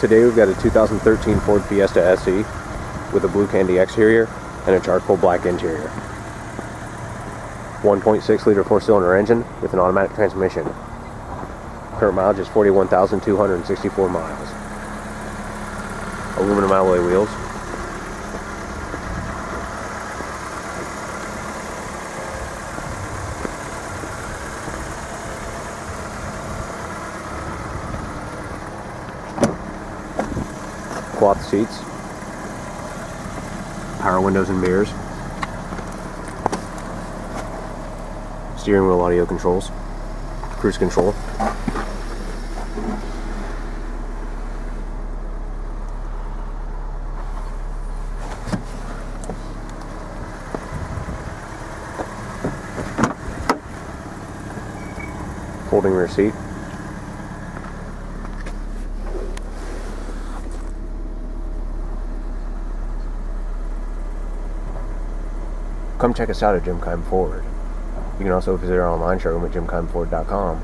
Today we've got a 2013 Ford Fiesta SE with a blue candy exterior and a charcoal black interior. 1.6 liter four cylinder engine with an automatic transmission. Current mileage is 41,264 miles. Aluminum alloy wheels. Cloth seats. Power windows and mirrors. Steering wheel audio controls. Cruise control. Folding rear seat. Come check us out at Jim Keim Ford. You can also visit our online showroom at jimkeimford.com.